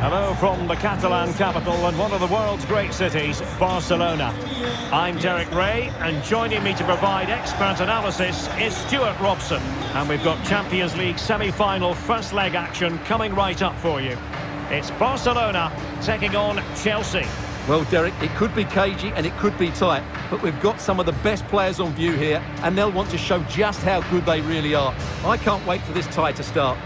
Hello from the Catalan capital and one of the world's great cities, Barcelona. I'm Derek Ray, and joining me to provide expert analysis is Stuart Robson. And we've got Champions League semi-final first leg action coming right up for you. It's Barcelona taking on Chelsea. Well, Derek, it could be cagey and it could be tight, but we've got some of the best players on view here, and they'll want to show just how good they really are. I can't wait for this tie to start.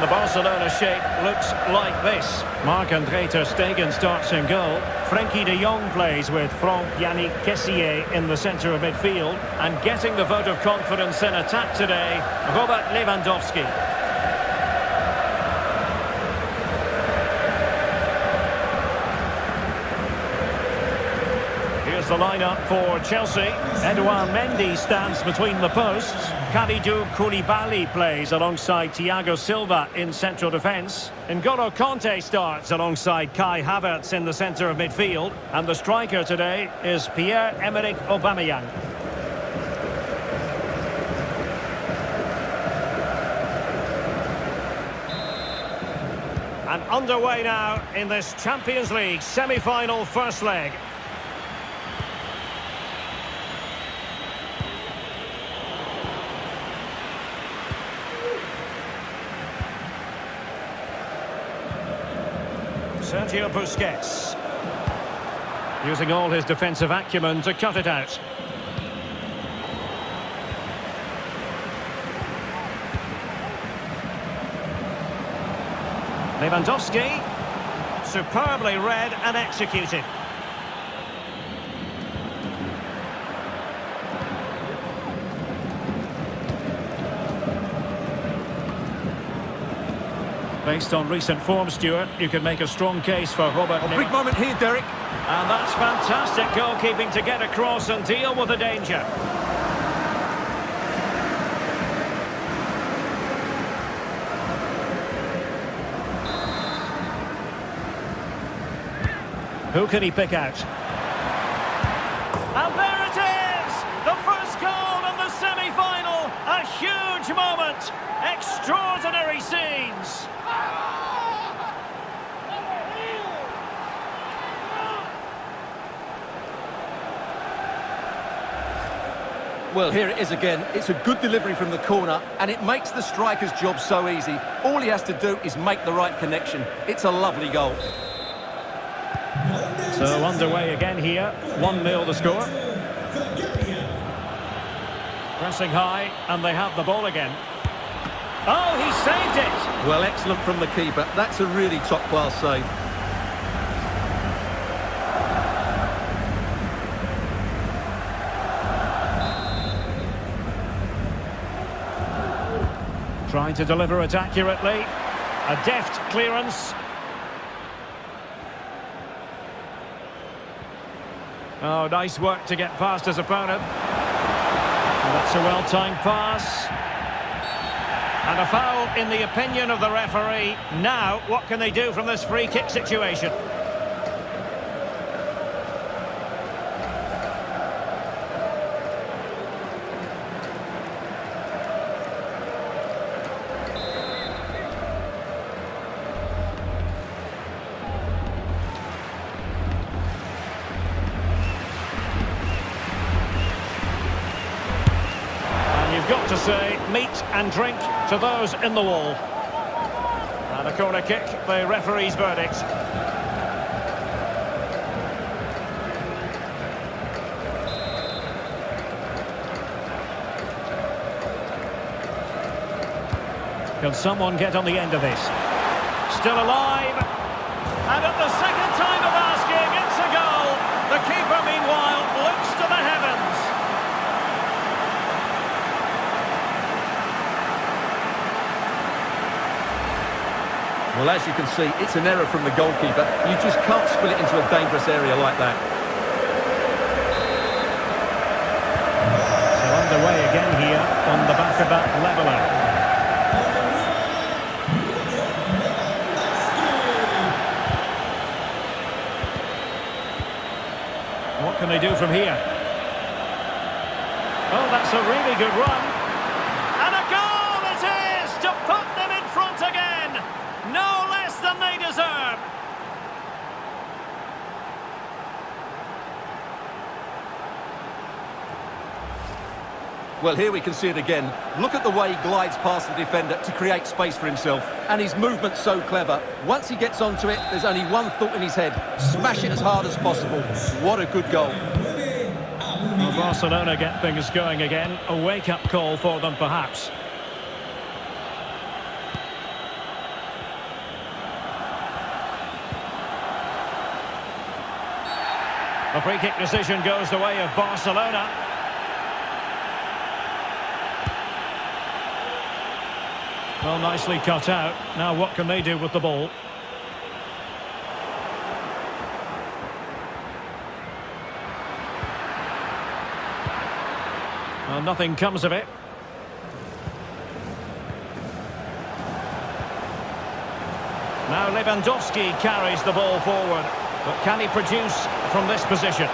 And the Barcelona shape looks like this. Marc-Andre Ter Stegen starts in goal. Frenkie de Jong plays with Franck Yannick Kessié in the centre of midfield. And getting the vote of confidence in attack today, Robert Lewandowski. Here's the lineup for Chelsea. Edouard Mendy stands between the posts. Kalidou Koulibaly plays alongside Thiago Silva in central defence. N'Golo Kanté starts alongside Kai Havertz in the centre of midfield. And the striker today is Pierre-Emerick Aubameyang. And underway now in this Champions League semi-final first leg. Sergio Busquets. Using all his defensive acumen to cut it out. Lewandowski. Superbly read and executed. Based on recent form, Stuart, you can make a strong case for Robert A big moment here, Derek. And that's fantastic goalkeeping to get across and deal with the danger. Who can he pick out? And there it is! The first goal in the semi-final! A huge Well, here it is again. It's a good delivery from the corner, and it makes the striker's job so easy. All he has to do is make the right connection. It's a lovely goal. So underway again here. 1-0 the score. Pressing high, and they have the ball again. Oh, he saved it! Well, excellent from the keeper. That's a really top-class save. Trying to deliver it accurately. A deft clearance. Oh, nice work to get past his opponent. And that's a well-timed pass. And a foul in the opinion of the referee. Now, what can they do from this free kick situation? Say meat and drink to those in the wall. And a corner kick, the referee's verdict. Can someone get on the end of this? Still alive. And at the second time of asking, it's a goal. The keeper, meanwhile, looks to the heavens. Well, as you can see, it's an error from the goalkeeper. You just can't spill it into a dangerous area like that. So underway again here on the back of that leveller. What can they do from here? Oh, that's a really good run. And a goal it is to put them in front again. No less than they deserve. Well, here we can see it again. Look at the way he glides past the defender to create space for himself. And his movement's so clever. Once he gets onto it, there's only one thought in his head. Smash it as hard as possible. What a good goal. Well, Barcelona get things going again. A wake-up call for them, perhaps. The free kick decision goes the way of Barcelona. Well, nicely cut out. Now what can they do with the ball? Well, nothing comes of it. Now Lewandowski carries the ball forward. But can he produce from this position?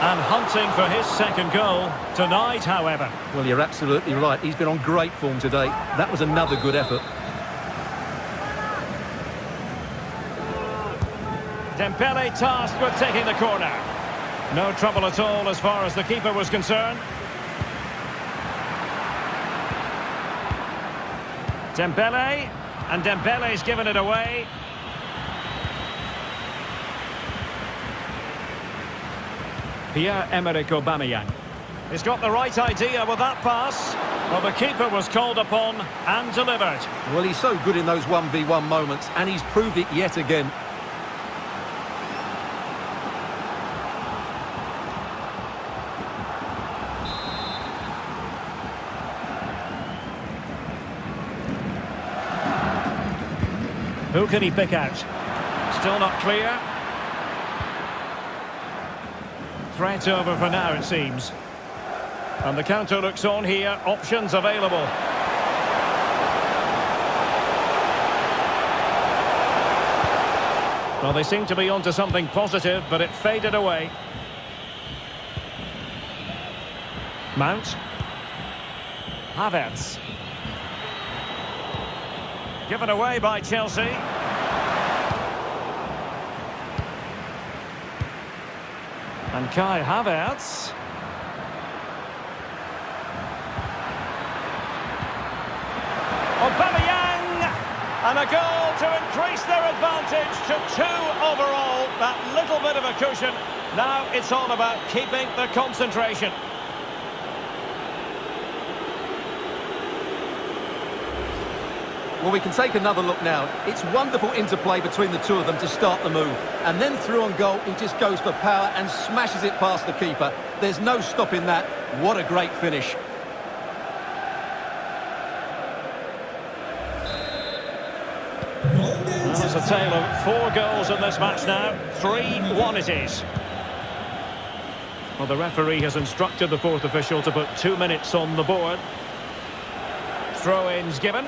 And hunting for his second goal tonight, however. Well, you're absolutely right. He's been on great form today. That was another good effort. Dembele tasked with taking the corner. No trouble at all as far as the keeper was concerned. Dembele, and Dembele's given it away. Pierre-Emerick Aubameyang. He's got the right idea with that pass. Well, the keeper was called upon and delivered. Well, he's so good in those 1v1 moments, and he's proved it yet again. Who can he pick out? Still not clear. Threat over for now, it seems. And the counter looks on here. Options available. Well, they seem to be onto something positive, but it faded away. Mount. Havertz. Given away by Chelsea. And Kai Havertz. Aubameyang! And a goal to increase their advantage to two overall. That little bit of a cushion. Now it's all about keeping the concentration. Well, we can take another look now. It's wonderful interplay between the two of them to start the move. And then through on goal, he just goes for power and smashes it past the keeper. There's no stopping that. What a great finish. It's a tale of four goals in this match now. 3-1 it is. Well, the referee has instructed the fourth official to put two minutes on the board. Throw-ins given.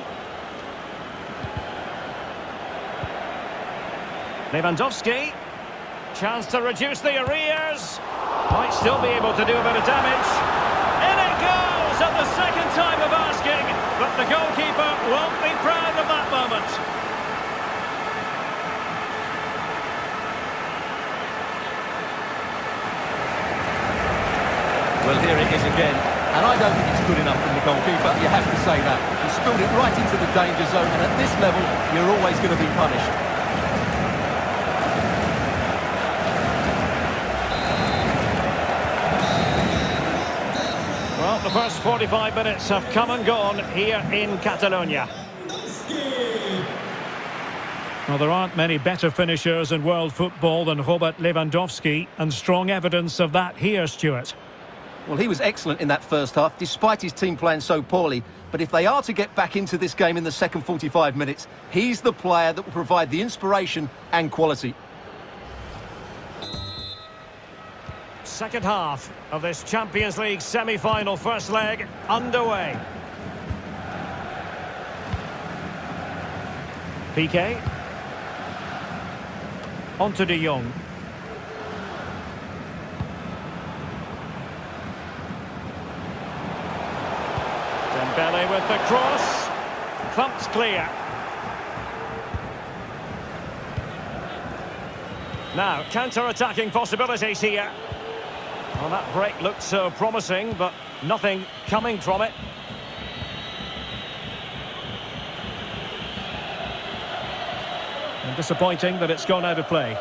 Lewandowski. Chance to reduce the arrears. Might still be able to do a bit of damage. In it goes at the second time of asking. But the goalkeeper won't be proud of that moment. Well, here it is again. And I don't think it's good enough from the goalkeeper, you have to say that. He spilled it right into the danger zone, and at this level, you're always going to be punished. First 45 minutes have come and gone here in Catalonia. Well, there aren't many better finishers in world football than Robert Lewandowski, and strong evidence of that here, Stuart. Well, he was excellent in that first half, despite his team playing so poorly. But if they are to get back into this game in the second 45 minutes, he's the player that will provide the inspiration and quality. Second half of this Champions League semi-final first leg underway. Piqué. On to De Jong. Dembele with the cross. Thumped clear. Now, counter-attacking possibilities here. Well, that break looked so uh, promising, but nothing coming from it. And disappointing that it's gone out of play.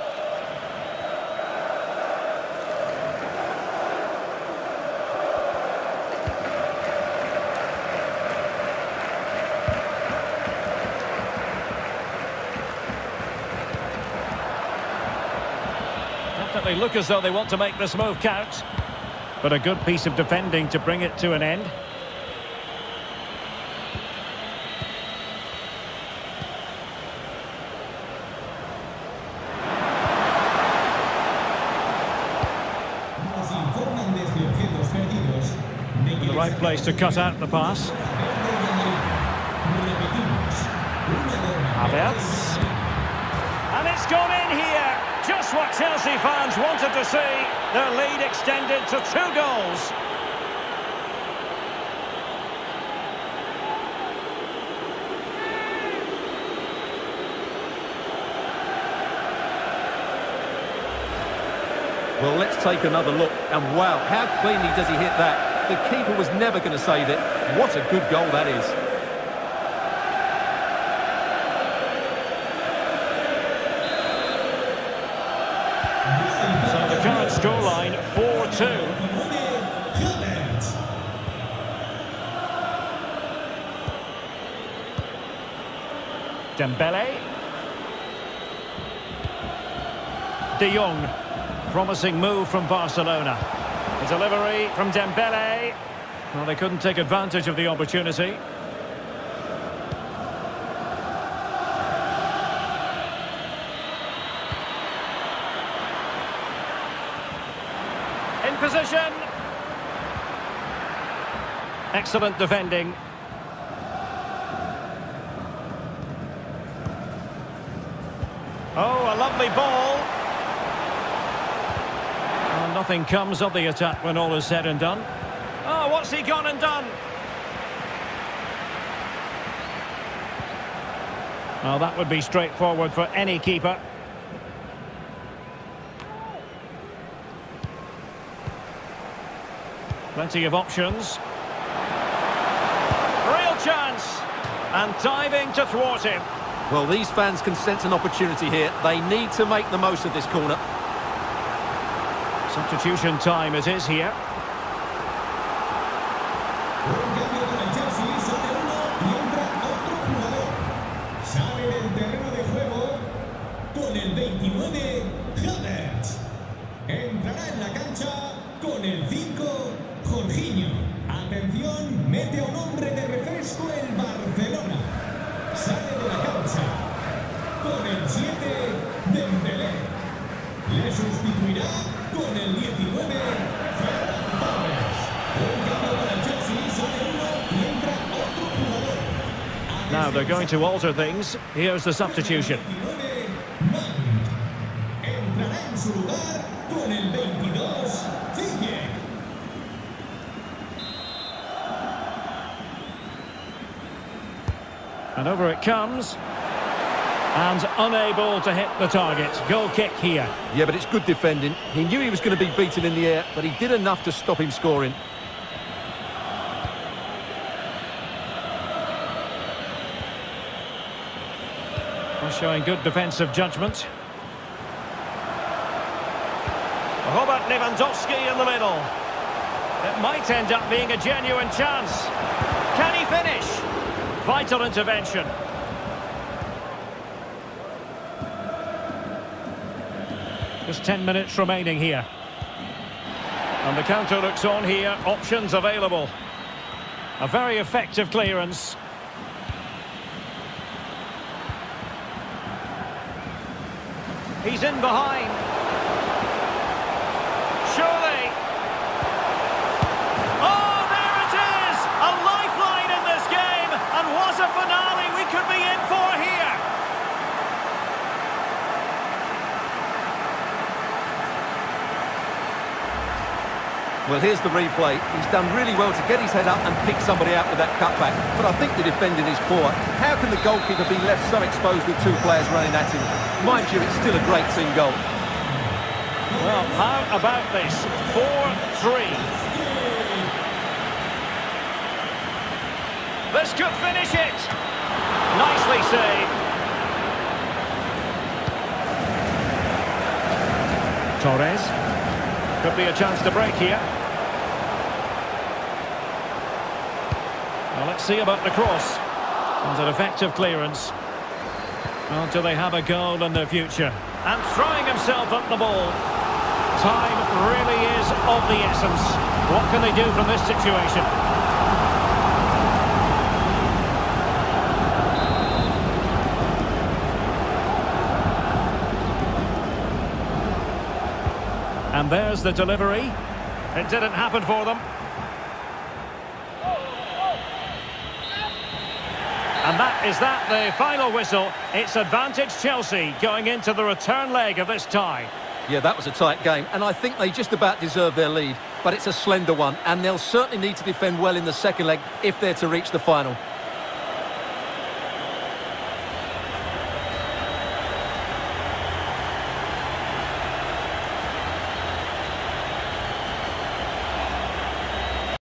Definitely look as though they want to make this move count. But a good piece of defending to bring it to an end. The right place to cut out the pass. Havertz. It's gone in here. Just what Chelsea fans wanted to see. Their lead extended to two goals. Well, let's take another look. And wow, how cleanly does he hit that? The keeper was never going to save it. What a good goal that is. Scoreline, 4-2. Dembele. De Jong. Promising move from Barcelona. The delivery from Dembele. Well, they couldn't take advantage of the opportunity. Position. Excellent defending. Oh, a lovely ball. Well, nothing comes of the attack when all is said and done. Oh, what's he gone and done? Well, that would be straightforward for any keeper. Plenty of options. Real chance. And diving to thwart him. Well, these fans can sense an opportunity here. They need to make the most of this corner. Substitution time it is here. Sale del terreno de juego con el 29, Havertz. Entrará en la cancha con el 5, Jorginho. Atención, mete a un hombre de refresco el Barcelona. Sale de la cancha con el 7, Dembélé. Le sustituirá con el 19, Ferran Torres. Un cambio para Chelsea, sale uno y entra otro jugador. Now they're going to alter things. Here's the substitution. And over it comes. And unable to hit the target. Goal kick here. Yeah, but it's good defending. He knew he was going to be beaten in the air, but he did enough to stop him scoring. showing good defensive judgment. Robert Lewandowski in the middle. It might end up being a genuine chance. Vital intervention. Just 10 minutes remaining here. And the counter looks on here. Options available. A very effective clearance. He's in behind. Well, here's the replay. He's done really well to get his head up and pick somebody out with that cutback. But I think the defending is poor. How can the goalkeeper be left so exposed with two players running at him? Mind you, it's still a great team goal. Well, how about this? 4-3. This could finish it. Nicely saved. Torres. Could be a chance to break here. Well, let's see about the cross. And an effective clearance. Well, do they have a goal in the future? And throwing himself at the ball. Time really is of the essence. What can they do from this situation? There's the delivery. It didn't happen for them. And that is that, the final whistle. It's advantage Chelsea going into the return leg of this tie. Yeah, that was a tight game, and I think they just about deserve their lead. But it's a slender one, and they'll certainly need to defend well in the second leg if they're to reach the final.